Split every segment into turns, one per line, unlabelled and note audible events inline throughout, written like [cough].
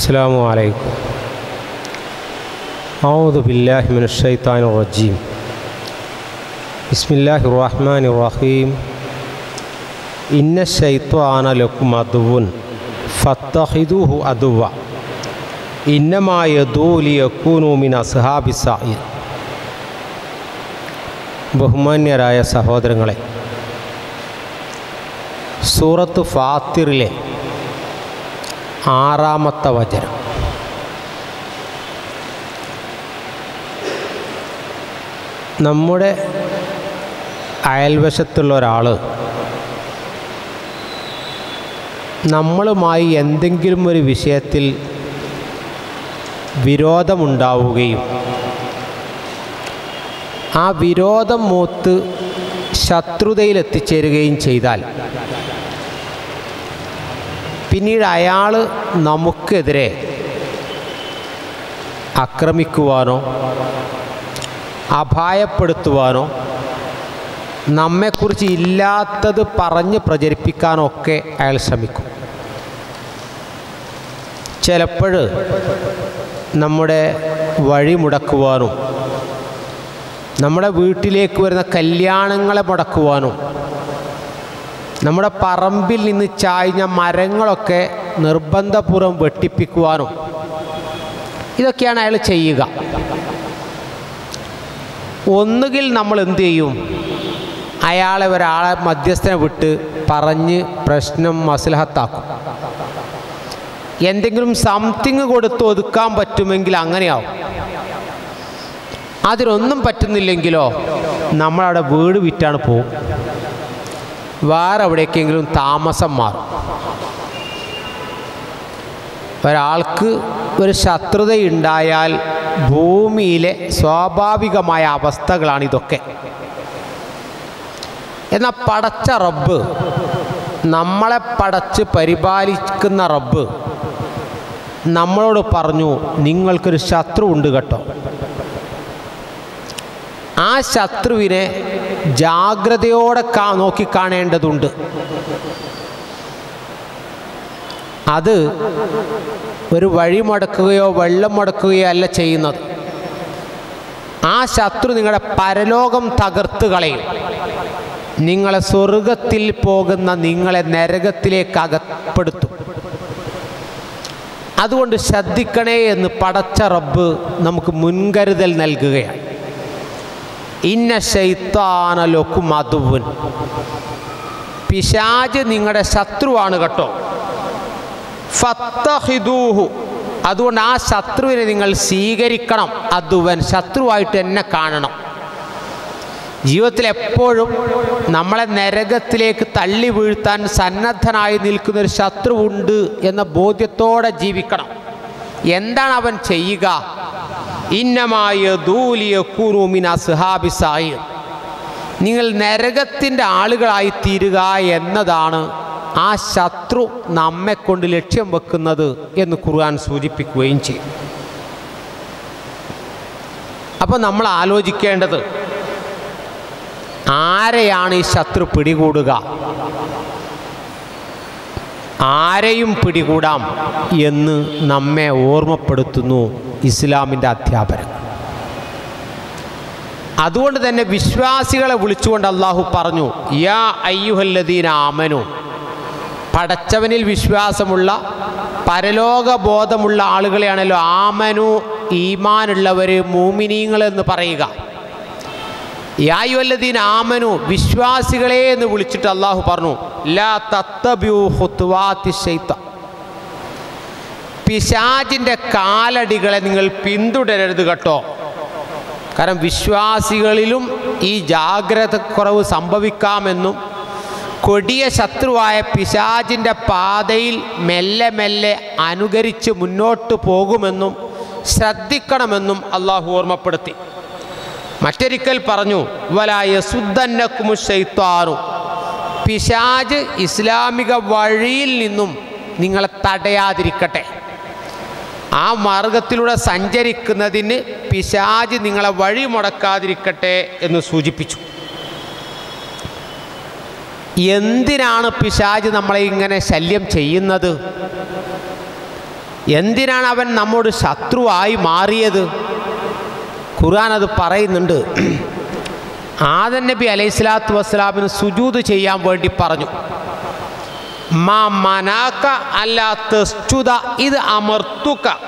السلام عليكم أعوذ بالله من الشيطان الرجيم بسم الله الرحمن الرحيم إن الشيطان لكم عدو فاتخذوه عدوا إنما يدعو ليكونوا من أصحاب السعير ബഹുമാന്യരായ സഹോദരങ്ങളെ സൂറത്ത് ഫാത്തിറിലെ ആറാമത്തെ വചനം. നമ്മുടെ അയൽവശത്തുള്ള ഒരാൾ നമ്മളുമായി എന്തെങ്കിലും ഒരു വിഷയത്തിൽ വിരോധമുണ്ടാവുകയും ആ വിരോധം മൂത്ത് ശത്രുതയിൽ എത്തിച്ചേരുകയും ചെയ്താൽ പിന്നീട് അയാൾ നമുക്കെതിരെ ആക്രമിക്കുവാനോ അപായപ്പെടുത്തുവാനോ നമ്മെക്കുറിച്ച് ഇല്ലാത്തത് പറഞ്ഞ് പ്രചരിപ്പിക്കാനോ ഒക്കെ അയാൾ ശ്രമിക്കും. ചിലപ്പോൾ നമ്മുടെ വഴി മുടക്കുവാനും നമ്മുടെ വീട്ടിലേക്ക് വരുന്ന കല്യാണങ്ങളെ മുടക്കുവാനും നമ്മുടെ പറമ്പിൽ നിന്ന് ചായ്ഞ്ഞ മരങ്ങളൊക്കെ നിർബന്ധപൂർവം വെട്ടിപ്പിക്കുവാനും ഇതൊക്കെയാണ് അയാൾ ചെയ്യുക. ഒന്നുകിൽ നമ്മൾ എന്തു ചെയ്യും? അയാളെ ഒരാളെ മധ്യസ്ഥനെ വിട്ട് പറഞ്ഞ് പ്രശ്നം മസ്ലഹത്താക്കും. എന്തെങ്കിലും സംതിങ് കൊടുത്ത് ഒതുക്കാൻ പറ്റുമെങ്കിൽ അങ്ങനെയാവും. അതിനൊന്നും പറ്റുന്നില്ലെങ്കിലോ നമ്മളവിടെ വീട് വിറ്റാണ് പോകും വേറെ എവിടേക്കെങ്കിലും താമസം മാറും. ഒരാൾക്ക് ഒരു ശത്രുതയുണ്ടായാൽ ഭൂമിയിലെ സ്വാഭാവികമായ അവസ്ഥകളാണ് ഇതൊക്കെ. എന്നാൽ പടച്ച റബ്ബ് നമ്മളെ പടച്ച് പരിപാലിക്കുന്ന റബ്ബ് നമ്മളോട് പറഞ്ഞു നിങ്ങൾക്കൊരു ശത്രു ഉണ്ട് കേട്ടോ. ആ ശത്രുവിനെ ജാഗ്രതയോടെ കാ നോക്കിക്കാണേണ്ടതുണ്ട് അത് ഒരു വഴി മുടക്കുകയോ വെള്ളം മുടക്കുകയോ അല്ല ചെയ്യുന്നത്. ആ ശത്രു നിങ്ങളുടെ പരലോകം തകർത്ത് കളയും. നിങ്ങളെ സ്വർഗത്തിൽ പോകുന്ന നിങ്ങളെ നരകത്തിലേക്ക് അകപ്പെടുത്തും. അതുകൊണ്ട് ശ്രദ്ധിക്കണേ എന്ന് പടച്ച റബ്ബ് നമുക്ക് മുൻകരുതൽ നൽകുകയാണ്. ഇന്ന ശൈത്താനലൊക്കും അതുവൻ പിശാജ് നിങ്ങളുടെ ശത്രുവാണ് കേട്ടോ. ഫത്തഹിദൂഹു. അതുകൊണ്ട് ആ ശത്രുവിനെ നിങ്ങൾ സ്വീകരിക്കണം. അതുവൻ ശത്രുവായിട്ട് എന്നെ കാണണം. ജീവിതത്തിൽ എപ്പോഴും നമ്മളെ നരകത്തിലേക്ക് തള്ളി വീഴ്ത്താൻ സന്നദ്ധനായി നിൽക്കുന്നൊരു ശത്രുവുണ്ട് എന്ന ബോധ്യത്തോടെ ജീവിക്കണം. എന്താണ് അവൻ ചെയ്യുക? ഇന്നമായ ദൂലിയ അസ്ഹാബി സുഹാബിസായി നിങ്ങൾ നരകത്തിന്റെ ആളുകളായി തീരുക എന്നതാണ് ആ ശത്രു നമ്മെക്കൊണ്ട് ലക്ഷ്യം വെക്കുന്നത് എന്ന് ഖുർആൻ സൂചിപ്പിക്കുകയും ചെയ്യും. അപ്പോൾ നമ്മൾ ആലോചിക്കേണ്ടത് ആരെയാണ് ഈ ശത്രു പിടികൂടുക? ആരെയും പിടികൂടാം എന്ന് നമ്മെ ഓർമ്മപ്പെടുത്തുന്നു ഇസ്ലാമിന്റെ അധ്യാപനം അതുകൊണ്ട് തന്നെ വിശ്വാസികളെ വിളിച്ചുകൊണ്ട് അള്ളാഹു പറഞ്ഞു യാ അയ്യുഹല്ലദീന ആമനു. പടച്ചവനിൽ വിശ്വാസമുള്ള പരലോക ബോധമുള്ള ആളുകളെയാണല്ലോ ആമനു ഈമാനുള്ളവർ മൂമിനീങ്ങൾ എന്ന് പറയുക. യായുവല്ലദീൻ ആമനു. വിശ്വാസികളെ എന്ന് വിളിച്ചിട്ട് അള്ളാഹു പറഞ്ഞു ലാ തത്തബ്യൂ ഹുത്വാത്തി പിശാജിന്റെ കാലടികളെ നിങ്ങൾ പിന്തുടരരുത് കേട്ടോ. കാരണം വിശ്വാസികളിലും ഈ ജാഗ്രത കുറവ് സംഭവിക്കാമെന്നും കൊടിയ ശത്രുവായ പിശാജിന്റെ പാതയിൽ മെല്ലെ മെല്ലെ അനുകരിച്ച് മുന്നോട്ട് പോകുമെന്നും ശ്രദ്ധിക്കണമെന്നും അള്ളാഹു ഓർമ്മപ്പെടുത്തി. മറ്റൊരിക്കൽ പറഞ്ഞു വലായ സുദ്ധന്നക്കുമു പിശാജ് ഇസ്ലാമിക വഴിയിൽ നിന്നും നിങ്ങളെ തടയാതിരിക്കട്ടെ. ആ മാർഗത്തിലൂടെ സഞ്ചരിക്കുന്നതിന് പിശാജ് നിങ്ങളെ വഴി മുടക്കാതിരിക്കട്ടെ എന്ന് സൂചിപ്പിച്ചു. എന്തിനാണ് പിശാജ് നമ്മളെ ഇങ്ങനെ ശല്യം ചെയ്യുന്നത്? എന്തിനാണ് അവൻ നമ്മോട് ശത്രുവായി മാറിയത്? ഖുർആൻ അത് പറയുന്നുണ്ട്. [clears throat] ആദൻ നബി അലൈഹി സ്വലാത്തു വസ്സലാമിന് സുജൂത് ചെയ്യാൻ വേണ്ടി പറഞ്ഞു. മാ മനാക്ക അല്ലാ തെസ്റ്റുത ഇത് അമർത്തുക.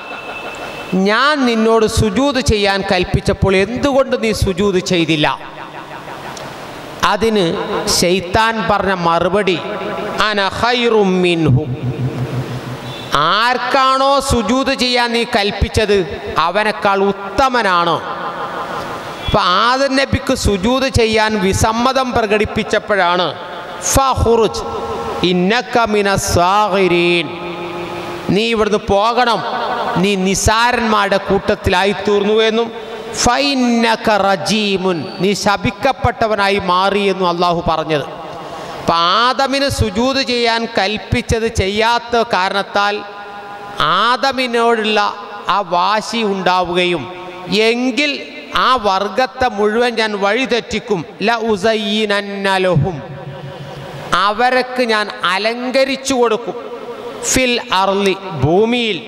ഞാൻ നിന്നോട് സുജൂത് ചെയ്യാൻ കൽപ്പിച്ചപ്പോൾ എന്തുകൊണ്ട് നീ സുജൂത് ചെയ്തില്ല? അതിന് ശൈത്താൻ പറഞ്ഞ മറുപടി അന ഖൈറും മിൻഹു. ആർക്കാണോ സുജൂത് ചെയ്യാൻ നീ കൽപ്പിച്ചത്? അവനേക്കാൾ ഉത്തമനാണോ? അപ്പൊ ആദ നബിക്ക് സുജൂത് ചെയ്യാൻ വിസമ്മതം പ്രകടിപ്പിച്ചപ്പോഴാണ് ഫഹുറുജ് ഇന്നക്കമിന സ്വാഹിരീൻ നീ ഇവിടുന്ന് പോകണം. നീ നിസാരന്മാരുടെ കൂട്ടത്തിലായി തീർന്നു എന്നും. ഫൈനക റജീമുൻ. നീ ശപിക്കപ്പെട്ടവനായി മാറിയെന്നും അള്ളാഹു പറഞ്ഞത്. അപ്പം ആദമിന് സുജൂത് ചെയ്യാൻ കൽപ്പിച്ചത് ചെയ്യാത്ത കാരണത്താൽ ആദമിനോടുള്ള ആ വാശി ഉണ്ടാവുകയും എങ്കിൽ ആ വർഗത്തെ മുഴുവൻ ഞാൻ വഴിതെറ്റിക്കും. ല ഉസയ്യിനന്നലഹും അവർക്ക് ഞാൻ അലങ്കരിച്ചു കൊടുക്കും. ഫിൽ അർലി ഭൂമിയിൽ.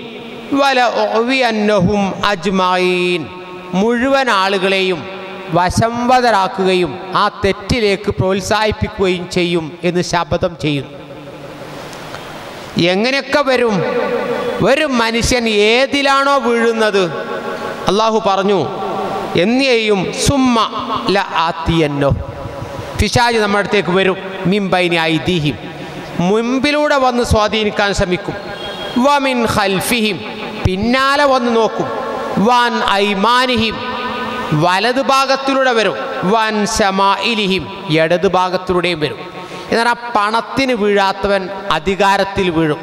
വല ഒവിയന്നഹും അജ്മായീൻ മുഴുവൻ ആളുകളെയും വശംവതരാക്കുകയും ആ തെറ്റിലേക്ക് പ്രോത്സാഹിപ്പിക്കുകയും ചെയ്യും എന്ന് ശപഥം ചെയ്യുന്നു. എങ്ങനെയൊക്കെ വരും? ഒരു മനുഷ്യൻ ഏതിലാണോ വീഴുന്നത്? അള്ളാഹു പറഞ്ഞു എന്നെയും സുമ്മ ല ആത്തിയന്നോ പിശാജ് നമ്മുടെ അടുത്തേക്ക് വരും. മിംബൈനി ഐതിഹ്യം മുൻപിലൂടെ വന്ന് സ്വാധീനിക്കാൻ ശ്രമിക്കും. വമിൻ ഹൽഫിഹിം പിന്നാലെ വന്ന് നോക്കും. വൻ ഐമാനിഹിം. വലത് ഭാഗത്തിലൂടെ വരും. വൻ ശമാഇലിഹിം. ഇടത് ഭാഗത്തിലൂടെയും വരും. എന്നാൽ ആ പണത്തിന് വീഴാത്തവൻ അധികാരത്തിൽ വീഴും.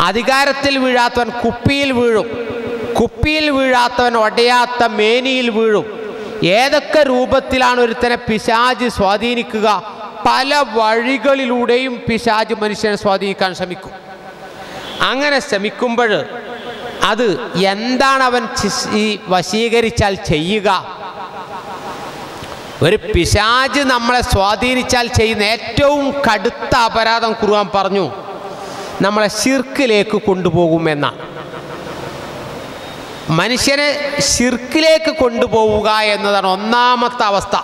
അധികാരത്തിൽ വീഴാത്തവൻ കുപ്പിയിൽ വീഴും. കുപ്പിയിൽ വീഴാത്തവൻ ഒടയാത്ത മേനിയിൽ വീഴും. ഏതൊക്കെ രൂപത്തിലാണ് ഒരുത്തനെ പിശാജ് സ്വാധീനിക്കുക? പല വഴികളിലൂടെയും പിശാജ് മനുഷ്യനെ സ്വാധീനിക്കാൻ ശ്രമിക്കും. അങ്ങനെ ശ്രമിക്കുമ്പോൾ അത് എന്താണ് അവൻ ഈ വശീകരിച്ചാൽ ചെയ്യുക? ഒരു പിശാജ് നമ്മളെ സ്വാധീനിച്ചാൽ ചെയ്യുന്ന ഏറ്റവും കടുത്ത അപരാധം കുറുവാൻ പറഞ്ഞു. നമ്മളെ ശിർക്കിലേക്ക് കൊണ്ടുപോകുമെന്നാണ്. മനുഷ്യനെ ശിർക്കിലേക്ക് കൊണ്ടുപോവുക എന്നതാണ് ഒന്നാമത്തെ അവസ്ഥ.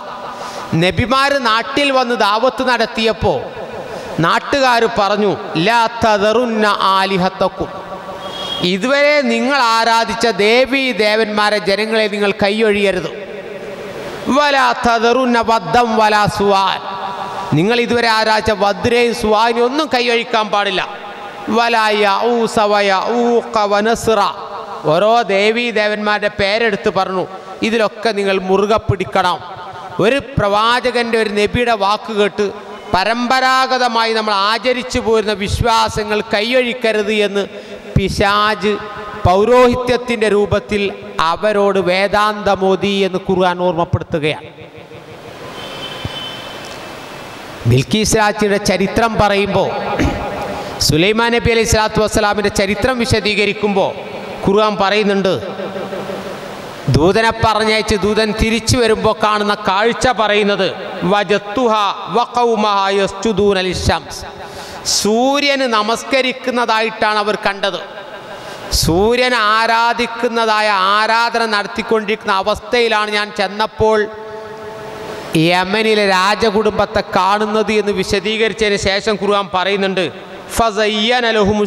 നബിമാർ നാട്ടിൽ വന്ന് ദാവത്ത് നടത്തിയപ്പോൾ നാട്ടുകാർ പറഞ്ഞു ലാ തതറുന്ന ആലിഹത്തക്കും. ഇതുവരെ നിങ്ങൾ ആരാധിച്ച ദേവി ദേവന്മാരെ ജനങ്ങളെ നിങ്ങൾ കൈയൊഴിയരുത്. വല തതറുന്ന വദ്ധം വല സുവാൻ. നിങ്ങൾ ഇതുവരെ ആരാധിച്ച വദ്രയും സുവാനും ഒന്നും കൈയൊഴിക്കാൻ പാടില്ല. വലായ ഊ സവയ ഊ വനസ്റ ഓരോ ദേവീ ദേവന്മാരുടെ പേരെടുത്ത് പറഞ്ഞു ഇതിലൊക്കെ നിങ്ങൾ മുറുകെ പിടിക്കണം. ഒരു പ്രവാചകന്റെ ഒരു നബിയുടെ വാക്ക് കേട്ട് പരമ്പരാഗതമായി നമ്മൾ ആചരിച്ചു പോരുന്ന വിശ്വാസങ്ങൾ കൈയൊഴിക്കരുത് എന്ന് പിശാജ് പൗരോഹിത്യത്തിന്റെ രൂപത്തിൽ അവരോട് വേദാന്തമോദി എന്ന് ഖുർആൻ ഓർമ്മപ്പെടുത്തുകയാണ്. ബിൽക്കീസ് രാജിയുടെ ചരിത്രം പറയുമ്പോൾ സുലൈമാൻ നബി അലൈഹി സ്വലാത്തു വസ്സലാമിന്റെ ചരിത്രം വിശദീകരിക്കുമ്പോൾ ഖുർആൻ പറയുന്നുണ്ട്. ദൂതനെ പറഞ്ഞയച്ച് ദൂതൻ തിരിച്ചു വരുമ്പോൾ കാണുന്ന കാഴ്ച പറയുന്നത് സൂര്യന് നമസ്കരിക്കുന്നതായിട്ടാണ് അവർ കണ്ടത്. സൂര്യൻ ആരാധിക്കുന്നതായ ആരാധന നടത്തിക്കൊണ്ടിരിക്കുന്ന അവസ്ഥയിലാണ് ഞാൻ ചെന്നപ്പോൾ യമനിലെ രാജകുടുംബത്തെ കാണുന്നത് എന്ന് വിശദീകരിച്ചതിന് ശേഷം കുറുവാൻ പറയുന്നുണ്ട് ഫസയ്യനലഹും.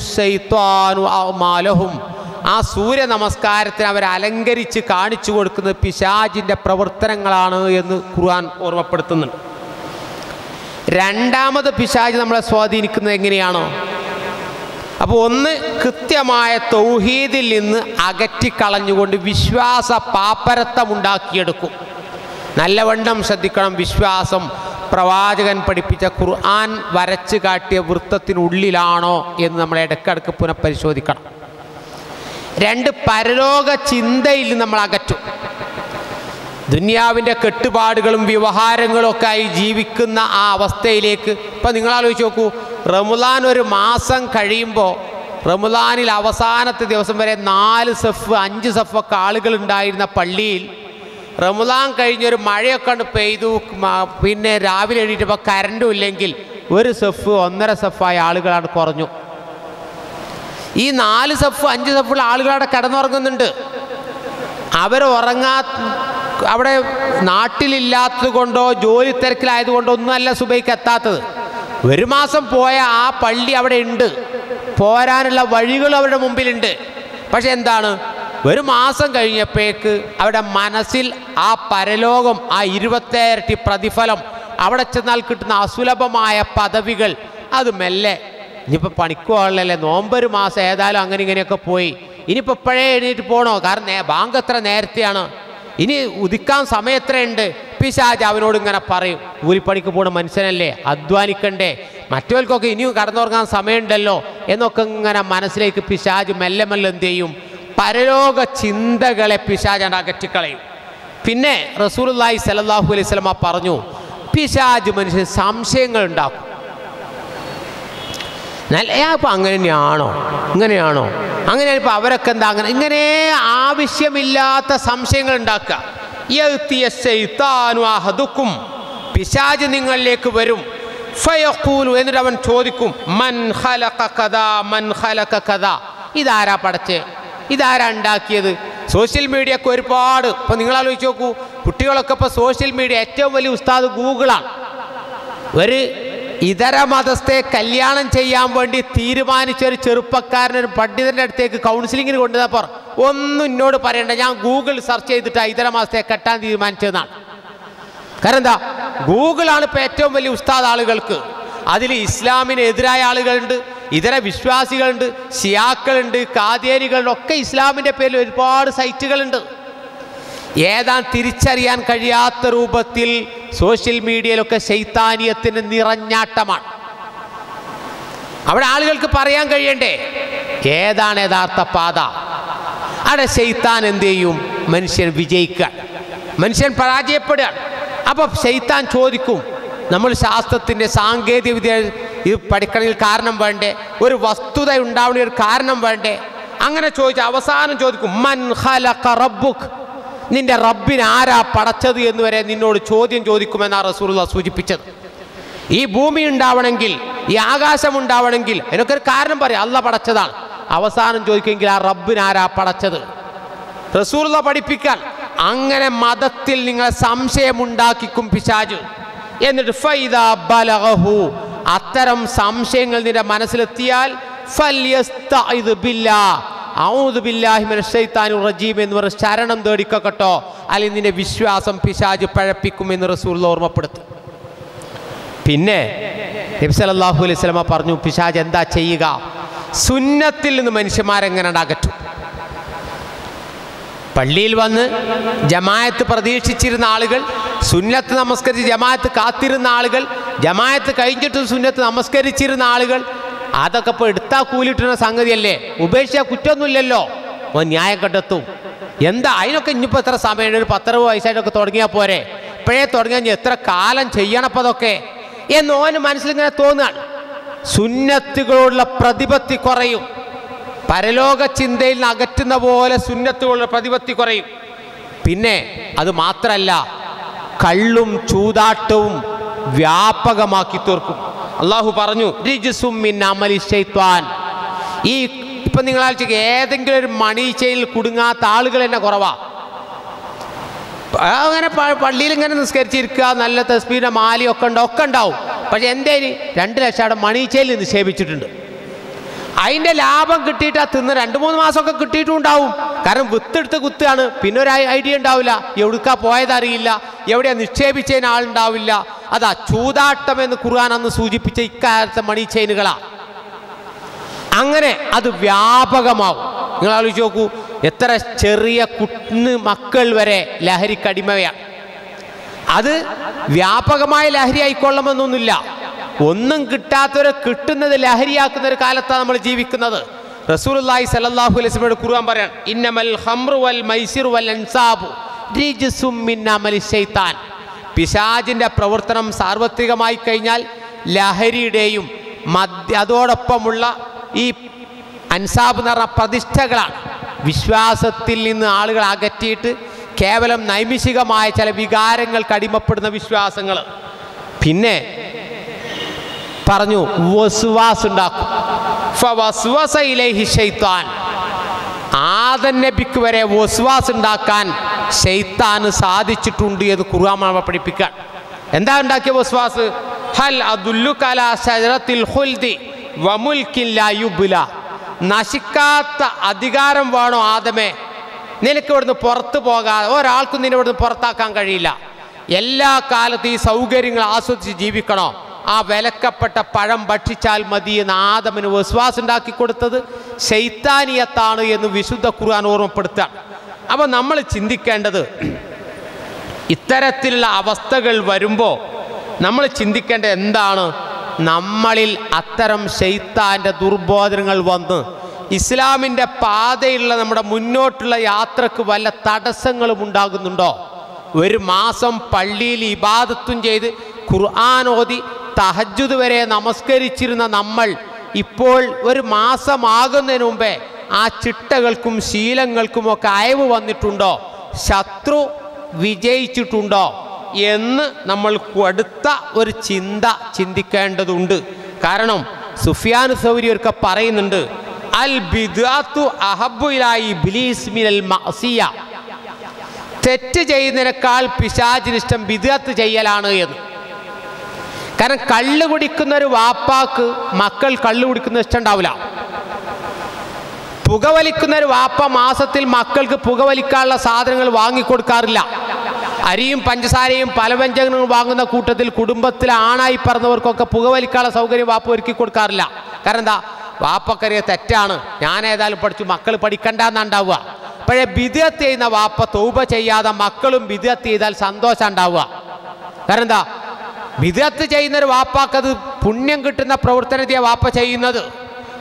ആ സൂര്യ നമസ്കാരത്തിന് അവർ അലങ്കരിച്ച് കാണിച്ചു കൊടുക്കുന്നത് പിശാജിന്റെ പ്രവർത്തനങ്ങളാണ് എന്ന് ഖുർആൻ ഓർമ്മപ്പെടുത്തുന്നുണ്ട്. രണ്ടാമത് പിശാജ് നമ്മളെ സ്വാധീനിക്കുന്നത് എങ്ങനെയാണോ? അപ്പോൾ ഒന്ന് കൃത്യമായ തൗഹീദിൽ നിന്ന് അകറ്റിക്കളഞ്ഞുകൊണ്ട് വിശ്വാസ പാപ്പരത്തം ഉണ്ടാക്കിയെടുക്കും. നല്ലവണ്ണം ശ്രദ്ധിക്കണം വിശ്വാസം. പ്രവാചകൻ പഠിപ്പിച്ച ഖുർആൻ വരച്ച് കാട്ടിയ വൃത്തത്തിനുള്ളിലാണോ എന്ന് നമ്മൾ ഇടയ്ക്കിടയ്ക്ക് പുനഃപരിശോധിക്കണം. രണ്ട് പരലോക ചിന്തയിൽ നമ്മൾ അകറ്റും. ദുനിയാവിന്റെ കെട്ടുപാടുകളും വ്യവഹാരങ്ങളും ഒക്കെ ആയി ജീവിക്കുന്ന ആ അവസ്ഥയിലേക്ക് ഇപ്പം നിങ്ങൾ ആലോചിച്ച് നോക്കൂ റമുലാൻ ഒരു മാസം കഴിയുമ്പോൾ റമുലാനിൽ അവസാനത്തെ ദിവസം വരെ നാല് സെഫ് അഞ്ച് സെഫൊക്കെ ആളുകൾ ഉണ്ടായിരുന്ന പള്ളിയിൽ റമുലാൻ കഴിഞ്ഞൊരു മഴയൊക്കെ കണ്ട് പെയ്തു പിന്നെ രാവിലെ എഴുതിയിട്ടപ്പോൾ കരണ്ടും ഇല്ലെങ്കിൽ ഒരു സെഫ് ഒന്നര സെഫായ ആളുകളാണ് കുറഞ്ഞു. ഈ നാല് സഫ് അഞ്ച് സഫുള്ള ആളുകൾ അവിടെ കിടന്നുറങ്ങുന്നുണ്ട്. അവർ ഉറങ്ങാ അവിടെ നാട്ടിലില്ലാത്തത് കൊണ്ടോ ജോലി തിരക്കിലായതുകൊണ്ടോ ഒന്നുമല്ല സുബൈക്ക് എത്താത്തത്. ഒരു മാസം പോയ ആ പള്ളി അവിടെ ഉണ്ട്. പോരാനുള്ള വഴികൾ അവരുടെ മുമ്പിലുണ്ട്. പക്ഷെ എന്താണ്? ഒരു മാസം കഴിഞ്ഞപ്പോഴേക്ക് അവരുടെ മനസ്സിൽ ആ പരലോകം ആ ഇരുപത്തേരട്ടി പ്രതിഫലം അവിടെ ചെന്നാൽ കിട്ടുന്ന അസുലഭമായ പദവികൾ അത് മെല്ലെ ഇനിയിപ്പോൾ പണിക്കും പോകാനല്ലേ നോമ്പൊരു മാസം ഏതായാലും അങ്ങനെ ഇങ്ങനെയൊക്കെ പോയി. ഇനിയിപ്പോൾ ഇപ്പോഴേ എഴുന്നേറ്റ് പോകണോ കാരണം ബാങ്ക് എത്ര നേരത്തെയാണ്. ഇനി ഉദിക്കാൻ സമയം എത്രയുണ്ട്? പിശാജ് അവനോട് ഇങ്ങനെ പറയും. കൂലിപ്പണിക്ക് പോണ മനുഷ്യനല്ലേ? അധ്വാനിക്കണ്ടേ. മറ്റവർക്കൊക്കെ ഇനിയും കടന്നുറങ്ങാൻ സമയമുണ്ടല്ലോ എന്നൊക്കെ ഇങ്ങനെ മനസ്സിലേക്ക് പിശാജ് മെല്ലെ മെല്ലെ എന്ത് ചെയ്യും? പരലോക ചിന്തകളെ പിശാജ് അകറ്റിക്കളയും. പിന്നെ റസൂലുള്ളാഹി സല്ലല്ലാഹു അലൈഹി സ്വലമ പറഞ്ഞു പിശാജ് മനുഷ്യൻ സംശയങ്ങൾ ഉണ്ടാക്കും. നല്ല ഇപ്പം അങ്ങനെ തന്നെയാണോ ഇങ്ങനെയാണോ? അങ്ങനെ ഇപ്പം അവരൊക്കെ എന്താ അങ്ങനെ ഇങ്ങനെ ആവശ്യമില്ലാത്ത സംശയങ്ങൾ ഉണ്ടാക്കുക. പിശാജ് നിങ്ങളിലേക്ക് വരും. ഫയഖൂലു എന്നിട്ട് അവൻ ചോദിക്കും മൻ ഖലഖ കഥ മൻ ഖലഖ കഥ ഇതാരാ പടച്ചേ? ഇതാരാ ഉണ്ടാക്കിയത്? സോഷ്യൽ മീഡിയ ഒക്കെ ഒരുപാട്. ഇപ്പം നിങ്ങൾ ആലോചിച്ച് നോക്കൂ കുട്ടികളൊക്കെ ഇപ്പോൾ സോഷ്യൽ മീഡിയ ഏറ്റവും വലിയ ഉസ്താദ് ഗൂഗിളാണ്. ഒരു ഇതര മതസ്ഥയെ കല്യാണം ചെയ്യാൻ വേണ്ടി തീരുമാനിച്ച ഒരു ചെറുപ്പക്കാരൻ ഒരു പണ്ഡിതന്റെ അടുത്തേക്ക് കൗൺസിലിങ്ങിന് കൊണ്ടുവന്നപ്പോൾ ഒന്നും എന്നോട് പറയണ്ട. ഞാൻ ഗൂഗിൾ സെർച്ച് ചെയ്തിട്ട് ഇതര മതസ്ഥയെ കെട്ടാൻ തീരുമാനിച്ചതെന്നാണ്. കാരണം എന്താ? ഗൂഗിളാണ് ഇപ്പോൾ ഏറ്റവും വലിയ ഉസ്താദ് ആളുകൾക്ക്. അതിൽ ഇസ്ലാമിന് എതിരായ ആളുകളുണ്ട് ഇതര വിശ്വാസികളുണ്ട് ഷിയാക്കളുണ്ട് കാതേരികളുണ്ട് ഒക്കെ ഇസ്ലാമിന്റെ പേരിൽ ഒരുപാട് സൈറ്റുകളുണ്ട്. ഏതാ തിരിച്ചറിയാൻ കഴിയാത്ത രൂപത്തിൽ സോഷ്യൽ മീഡിയയിലൊക്കെ ശൈത്താനിയത്തിന് നിറഞ്ഞാട്ടമാണ്. അവിടെ ആളുകൾക്ക് പറയാൻ കഴിയണ്ടേ? ഏതാണ് യഥാർത്ഥ പാത? അവിടെ ശൈത്താൻ എന്ത് ചെയ്യും? മനുഷ്യൻ വിജയിക്കുക. മനുഷ്യൻ പരാജയപ്പെടുക അപ്പോൾ ശൈത്താൻ ചോദിക്കും നമ്മൾ ശാസ്ത്രത്തിന്റെ സാങ്കേതിക വിദ്യ ഇത് പഠിക്കണമെങ്കിൽ കാരണം വേണ്ടേ? ഒരു വസ്തുത ഉണ്ടാവണ ഒരു കാരണം വേണ്ടേ? അങ്ങനെ ചോദിച്ച അവസാനം ചോദിക്കും മൻ ഖലഖ റബ്ബുക്. നിന്റെ റബ്ബിന് ആരാ പടച്ചത് എന്ന് വരെ നിന്നോട് ചോദ്യം ചോദിക്കുമെന്നാണ് റസൂലുള്ള സൂചിപ്പിച്ചത്. ഈ ഭൂമി ഉണ്ടാവണമെങ്കിൽ ഈ ആകാശം ഉണ്ടാവണമെങ്കിൽ അതിനൊക്കെ ഒരു കാരണം പറയാം. അല്ല പടച്ചതാണ്. അവസാനം ചോദിക്കുമെങ്കിൽ ആ റബ്ബിന് ആരാ പടച്ചത്? റസൂലുള്ള പഠിപ്പിക്കാൻ. അങ്ങനെ മതത്തിൽ നിങ്ങളെ സംശയമുണ്ടാക്കിക്കും പിശാജ്. എന്നിട്ട് ഫൈദ ബലഗഹു. അത്തരം സംശയങ്ങൾ നിന്റെ മനസ്സിലെത്തിയാൽ ഫല്യസ്തഇദ് ബില്ലാ. റജീം എന്ന് പറഞ്ഞ് ശരണം തേടിക്കട്ടോ അല്ലെങ്കിൽ നിന്റെ വിശ്വാസം പിശാജ് പഴപ്പിക്കുമെന്ന് റസൂൽ ഓർമ്മപ്പെടുത്തും. പിന്നെ സല്ലല്ലാഹു അലൈഹി സ്വലമ പറഞ്ഞു പിശാജ് എന്താ ചെയ്യുക? സുന്നത്തിൽ നിന്ന് മനുഷ്യന്മാരെങ്ങനെ അകറ്റും? പള്ളിയിൽ വന്ന് ജമായത്ത് പ്രതീക്ഷിച്ചിരുന്ന ആളുകൾ സുന്നത്ത് നമസ്കരിച്ച് ജമായത്ത് കാത്തിരുന്ന ആളുകൾ ജമായത്ത് കഴിഞ്ഞിട്ടും സുന്നത്ത് നമസ്കരിച്ചിരുന്ന ആളുകൾ അതൊക്കെ ഇപ്പോൾ എടുത്താൽ കൂലിട്ടുന്ന സംഗതിയല്ലേ? ഉപേക്ഷിച്ച കുറ്റമൊന്നുമില്ലല്ലോ. ഓ ന്യായം കണ്ടെത്തും. എന്താ? അതിനൊക്കെ ഇനിയിപ്പോൾ എത്ര സമയമാണ് ഒരു പത്തറുപത് വയസ്സായിട്ടൊക്കെ തുടങ്ങിയാൽ പോരെ. ഇപ്പോഴേ തുടങ്ങിയാൽ എത്ര കാലം ചെയ്യണപ്പോൾ അതൊക്കെ? എന്ന് ഓന് മനസ്സിലിങ്ങനെ തോന്നുകയാണ്. സുന്നത്തുകളുള്ള പ്രതിപത്തി കുറയും. പരലോക ചിന്തയിൽ നിന്ന് അകറ്റുന്ന പോലെ സുന്നത്തുകളുടെ പ്രതിപത്തി കുറയും. പിന്നെ അത് മാത്രമല്ല കള്ളും ചൂതാട്ടവും വ്യാപകമാക്കി തീർക്കും. അള്ളാഹു പറഞ്ഞു "റിജ്സും മിൻ അമലി ശൈത്വാൻ." ഈ ഇപ്പം നിങ്ങൾ ആലോചിക്കുക ഏതെങ്കിലും ഒരു മണീച്ചയിൽ കുടുങ്ങാത്ത ആളുകൾ തന്നെ കുറവാ. അങ്ങനെ പള്ളിയിൽ ഇങ്ങനെ നിസ്കരിച്ചിരിക്കുക നല്ല തസ്ബീന മാലിയൊക്കെ ഉണ്ടാവും ഒക്കെ ഉണ്ടാവും. പക്ഷെ എന്തേലും രണ്ട് ലക്ഷം അവിടെ മണീച്ചയിൽ നിക്ഷേപിച്ചിട്ടുണ്ട്. അതിന്റെ ലാഭം കിട്ടിയിട്ട് ആ തിന്ന് രണ്ട് മൂന്ന് മാസമൊക്കെ കിട്ടിയിട്ടും ഉണ്ടാവും കാരണം വിത്തെടുത്ത് കുത്തുകയാണ്. പിന്നെ ഒരു ഐഡിയ ഉണ്ടാവില്ല. എവിടുക്കാ പോയതറിയില്ല എവിടെയാ നിക്ഷേപിച്ചതിന് ആളുണ്ടാവില്ല അതാ ചൂതാട്ടം എന്ന് ഖുർആൻ അന്ന് സൂചിപ്പിച്ച ഇക്കാലത്തെ മണി ചെയിനുകളാ അങ്ങനെ അത് വ്യാപകമാവും. നിങ്ങൾ ആലോചിച്ച് നോക്കൂ. എത്ര ചെറിയ കുട്ടിന് മക്കൾ വരെ ലഹരിക്കടിമയാണ് അത് വ്യാപകമായ ലഹരി ആയിക്കൊള്ളണമെന്നൊന്നുമില്ല. ഒന്നും കിട്ടാത്തവരെ കിട്ടുന്നത് ലഹരിയാക്കുന്ന ഒരു കാലത്താണ് നമ്മൾ ജീവിക്കുന്നത്. റസൂലുള്ളാഹി സല്ലല്ലാഹു അലൈഹി കുറുവാൻ പറയാൻ ഇന്നമൽ ഹംറു വൽ മൈസിറു വൽ അൻസാബു പിശാജിന്റെ പ്രവർത്തനം സാർവത്രികമായി കഴിഞ്ഞാൽ ലഹരിയുടെയും മദ്യ അതോടൊപ്പമുള്ള ഈ അൻസാബ് എന്ന് പറഞ്ഞ പ്രതിഷ്ഠകളാണ്. വിശ്വാസത്തിൽ നിന്ന് ആളുകൾ അകറ്റിയിട്ട് കേവലം നൈമിഷികമായ ചില വികാരങ്ങൾക്ക് അടിമപ്പെടുന്ന വിശ്വാസങ്ങൾ. പിന്നെ പറഞ്ഞു വസുവാസ് ഉണ്ടാക്കും ആദൻ നബിക്ക് വരെ വസ്വാസ് ഉണ്ടാക്കാൻ ഷെയ്ത്താന് സാധിച്ചിട്ടുണ്ട് എന്ന് ഖുർആൻ പഠിപ്പിക്കാൻ. എന്താ ഉണ്ടാക്കിയ വസ്വാസ്? ഹൽ നശിക്കാത്ത അധികാരം വേണോ ആദമേ? നിനക്ക് ഇവിടുന്ന് പുറത്തു പോകാതെ ഒരാൾക്കും നിന്നെ ഇവിടുന്ന് പുറത്താക്കാൻ കഴിയില്ല. എല്ലാ കാലത്തും ഈ സൗകര്യങ്ങൾ ആസ്വദിച്ച് ജീവിക്കണോ? ആ വിലക്കപ്പെട്ട പഴം ഭക്ഷിച്ചാൽ മതി എന്ന് വിശ്വാസം ഉണ്ടാക്കി കൊടുത്തത് ശൈത്താനിയത്താണ് എന്ന് വിശുദ്ധ ഖുർആൻ ഓർമ്മപ്പെടുത്താം അപ്പോൾ നമ്മൾ ചിന്തിക്കേണ്ടത് ഇത്തരത്തിലുള്ള അവസ്ഥകൾ വരുമ്പോൾ നമ്മൾ ചിന്തിക്കേണ്ട എന്താണ്? നമ്മളിൽ അത്തരം ശൈത്താന്റെ ദുർബോധനങ്ങൾ വന്ന് ഇസ്ലാമിന്റെ പാതയുള്ള നമ്മുടെ മുന്നോട്ടുള്ള യാത്രയ്ക്ക് വല്ല തടസ്സങ്ങളും ഉണ്ടാകുന്നുണ്ടോ? ഒരു മാസം പള്ളിയിൽ ഇബാദത്തും ചെയ്ത് ഖുർആാനോതി തഹജുദ് വരെ നമസ്കരിച്ചിരുന്ന നമ്മൾ ഇപ്പോൾ ഒരു മാസമാകുന്നതിന് മുമ്പേ ആ ചിട്ടകൾക്കും ശീലങ്ങൾക്കും ഒക്കെ അയവ് വന്നിട്ടുണ്ടോ? ശത്രു വിജയിച്ചിട്ടുണ്ടോ? എന്ന് നമ്മൾ കൊടുത്ത ഒരു ചിന്ത ചിന്തിക്കേണ്ടതുണ്ട്. കാരണം സുഫിയാൻ സൗരി ഒക്കെ പറയുന്നുണ്ട് അൽ ബിദാത്തു അഹബുലായി ബിലീസ് മിനൽ മഅസിയ. തെറ്റ് ചെയ്യുന്നതിനേക്കാൾ പിശാചിനിഷ്ടം ബിദാത്ത് ചെയ്യലാണ് എന്ന്. കാരണം കള്ള് കുടിക്കുന്ന ഒരു വാപ്പാക്ക് മക്കൾ കള്ള് കുടിക്കുന്ന ഇഷ്ടം ഉണ്ടാവില്ല. പുകവലിക്കുന്ന ഒരു വാപ്പ മാസത്തിൽ മക്കൾക്ക് പുകവലിക്കാനുള്ള സാധനങ്ങൾ വാങ്ങിക്കൊടുക്കാറില്ല. അരിയും പഞ്ചസാരയും പലവ്യഞ്ജനങ്ങളും വാങ്ങുന്ന കൂട്ടത്തിൽ കുടുംബത്തിൽ ആണായി പറഞ്ഞവർക്കൊക്കെ പുകവലിക്കാനുള്ള സൗകര്യം വാപ്പ ഒരുക്കി കൊടുക്കാറില്ല. കാരണം എന്താ? വാപ്പക്കറിയ തെറ്റാണ്. ഞാൻ ഏതായാലും പഠിച്ചു. മക്കൾ പഠിക്കണ്ടെന്നുണ്ടാവുക പഴയ ബിദ്യത്ത് ചെയ്യുന്ന വാപ്പ തൗബ ചെയ്യാതെ മക്കളും ബിദ്യത്ത് ചെയ്താൽ സന്തോഷം ഉണ്ടാവുക. കാരണം എന്താ? ബിദത്ത് ചെയ്യുന്ന ഒരു വാപ്പാക്കത് പുണ്യം കിട്ടുന്ന പ്രവർത്തനത്തെ വാപ്പ ചെയ്യുന്നത്.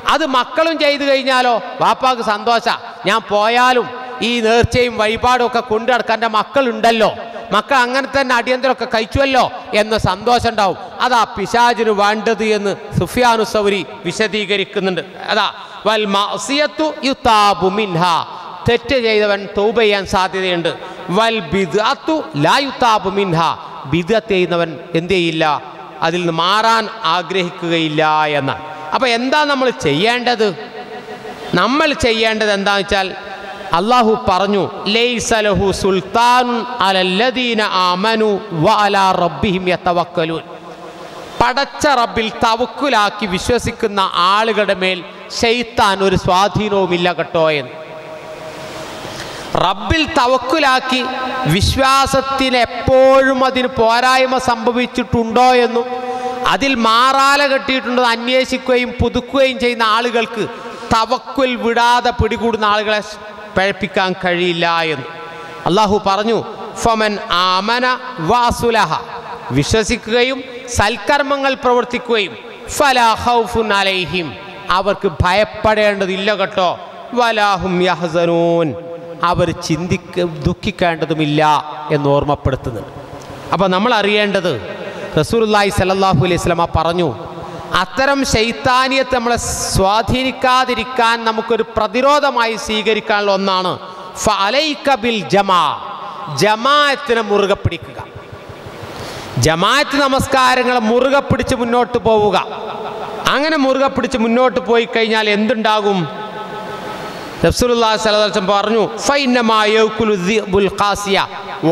അത് മക്കളും ചെയ്തു കഴിഞ്ഞാലോ വാപ്പാക്ക് സന്തോഷ. ഞാൻ പോയാലും ഈ നേർച്ചയും വഴിപാടും ഒക്കെ കൊണ്ടു നടക്കാൻ എന്റെ മക്കളുണ്ടല്ലോ. മക്കൾ അങ്ങനെ തന്നെ അടിയന്തരമൊക്കെ കഴിച്ചുവല്ലോ എന്ന സന്തോഷം ഉണ്ടാവും. അതാ പിശാചിന് വേണ്ടത് എന്ന് സുഫിയാനുസൗരി വിശദീകരിക്കുന്നുണ്ട്. അതാ വൽ മഅസിയത്തു യുതാബു മിൻഹ. തെറ്റ് ചെയ്തവൻ തൗബ ചെയ്യാൻ സാധ്യതയുണ്ട്. വൽ ബിദ്അത്തു ലാ യുതാബു മിൻഹ. ബിദ്അത്ത് ചെയ്യുന്നവൻ എന്ത് ചെയ്യില്ല? അതിൽ നിന്ന് മാറാൻ ആഗ്രഹിക്കുകയില്ല എന്ന്. അപ്പോൾ എന്താ നമ്മൾ ചെയ്യേണ്ടത്? നമ്മൾ ചെയ്യേണ്ടത് എന്താണെന്ന് വെച്ചാൽ അള്ളാഹു പറഞ്ഞു ലൈസലഹു സുൽത്താൻ അലല്ലദീന ആമനു വ റബ്ബിഹിം യത്തവക്കലൂൻ പടച്ച റബ്ബിൽ തവക്കുലാക്കി വിശ്വസിക്കുന്ന ആളുകളുടെ മേൽ ഷെയ്ത്താൻ ഒരു സ്വാധീനവുമില്ല കേട്ടോ എന്ന്. റബ്ബിൽ തവക്കുലാക്കി വിശ്വാസത്തിന് എപ്പോഴും അതിന് പോരായ്മ സംഭവിച്ചിട്ടുണ്ടോ എന്നും അതിൽ മാറാല കെട്ടിയിട്ടുണ്ടോ അന്വേഷിക്കുകയും പുതുക്കുകയും ചെയ്യുന്ന ആളുകൾക്ക് തവക്കുൽ വിടാതെ പിടികൂടുന്ന ആളുകളെ പഴപ്പിക്കാൻ കഴിയില്ല എന്ന്. അള്ളാഹു പറഞ്ഞു ഫമൻ ആമന വാസുലഹ വിശ്വസിക്കുകയും സൽക്കർമ്മങ്ങൾ പ്രവർത്തിക്കുകയും ഫലാ ഖൗഫുൻ അലൈഹിം. അവർക്ക് ഭയപ്പെടേണ്ടതില്ല കേട്ടോ. വലാഹും യഹ്സനൂൻ. അവർ ചിന്തിക്ക ദുഃഖിക്കേണ്ടതുമില്ല എന്ന് ഓർമ്മപ്പെടുത്തുന്നുണ്ട് അപ്പോൾ നമ്മൾ അറിയേണ്ടത് റസൂലുള്ളാഹി സലല്ലാഹു അലൈഹി സ്വലമ പറഞ്ഞു അത്തരം ശൈത്താനിയത്തെ നമ്മളെ സ്വാധീനിക്കാതിരിക്കാൻ നമുക്കൊരു പ്രതിരോധമായി സ്വീകരിക്കാനുള്ള ഒന്നാണ് ഫലൈക ബിൽ ജമാ ജമാഅത്തിനെ മുറുകെ പിടിക്കുക. ജമാഅത്ത് നമസ്കാരങ്ങൾ മുറുകെ പിടിച്ച് മുന്നോട്ട് പോവുക. അങ്ങനെ മുറുകെ പിടിച്ച് മുന്നോട്ട് പോയി കഴിഞ്ഞാൽ എന്തുണ്ടാകും? വസല്ലം പറഞ്ഞു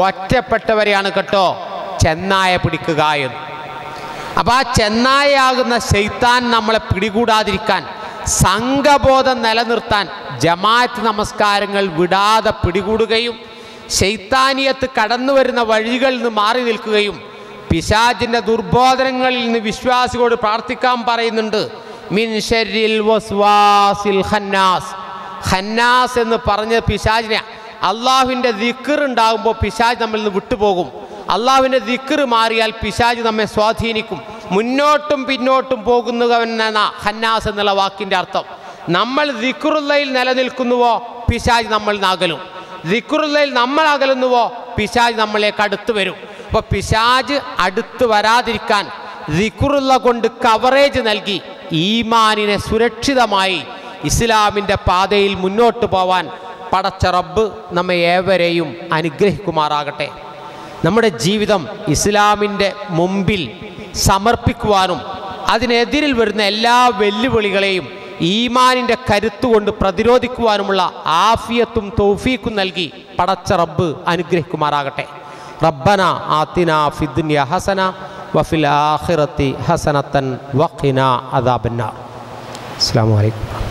ഒറ്റപ്പെട്ടവരെയാണ് കേട്ടോ ചെന്നായ പിടിക്കുക എന്ന്. അപ്പോൾ ആ ചെന്നായയാകുന്ന ശൈത്താൻ നമ്മളെ പിടികൂടാതിരിക്കാൻ സംഘബോധം നിലനിർത്താൻ ജമാഅത്ത് നമസ്കാരങ്ങൾ വിടാതെ പിടികൂടുകയും ശൈത്താനിയത്ത് കടന്നു വരുന്ന വഴികളിൽ നിന്ന് മാറി നിൽക്കുകയും പിശാചിന്റെ ദുർബോധനങ്ങളിൽ നിന്ന് വിശ്വാസികളോട് പ്രാർത്ഥിക്കാൻ പറയുന്നുണ്ട് മിൻ ഷെരിൽ വസ്വാസിൽ ഖന്നാസ്. ഖന്നാസ് എന്ന് പറഞ്ഞ പിശാജിനെ അള്ളാഹുവിന്റെ ദിക്കർ ഉണ്ടാകുമ്പോൾ പിശാജ് നമ്മളിൽ നിന്ന് വിട്ടുപോകും. അള്ളാഹുവിന്റെ ദിക്കർ മാറിയാൽ പിശാജ് നമ്മെ സ്വാധീനിക്കും. മുന്നോട്ടും പിന്നോട്ടും പോകുന്നവൻ എന്ന ഹന്നാസ് എന്നുള്ള വാക്കിന്റെ അർത്ഥം. നമ്മൾ ദിക്കുറുള്ളയിൽ നിലനിൽക്കുന്നുവോ പിശാജ് നമ്മൾ നകലും ദിക്കുറുള്ളയിൽ നമ്മൾ അകലുന്നുവോ പിശാജ് നമ്മളേക്ക് അടുത്ത് വരും. അപ്പോൾ പിശാജ് അടുത്ത് വരാതിരിക്കാൻ ദിക്റുള്ള കൊണ്ട് കവറേജ് നൽകി ഈമാനിനെ സുരക്ഷിതമായി ഇസ്ലാമിന്റെ പാതയിൽ മുന്നോട്ട് പോവാൻ പടച്ച റബ്ബ് നമ്മെ ഏവരെയും അനുഗ്രഹിക്കുമാറാകട്ടെ. നമ്മുടെ ജീവിതം ഇസ്ലാമിന്റെ മുമ്പിൽ സമർപ്പിക്കുവാനും അതിനെതിരിൽ വരുന്ന എല്ലാ വെല്ലുവിളികളെയും ഈമാനിന്റെ കരുത്തുകൊണ്ട് പ്രതിരോധിക്കുവാനുമുള്ള ആഫിയത്തും തൗഫീക്കും നൽകി പടച്ച റബ്ബ് അനുഗ്രഹിക്കുമാറാകട്ടെ. റബ്ബന ആത്തിന ഫിദ്ദുനിയ ഹസന വഫിൽ ആഖിറത്തി ഹസനത്തൻ വഖിന അദാബന്നാർ. അസ്സാം വലൈക്കും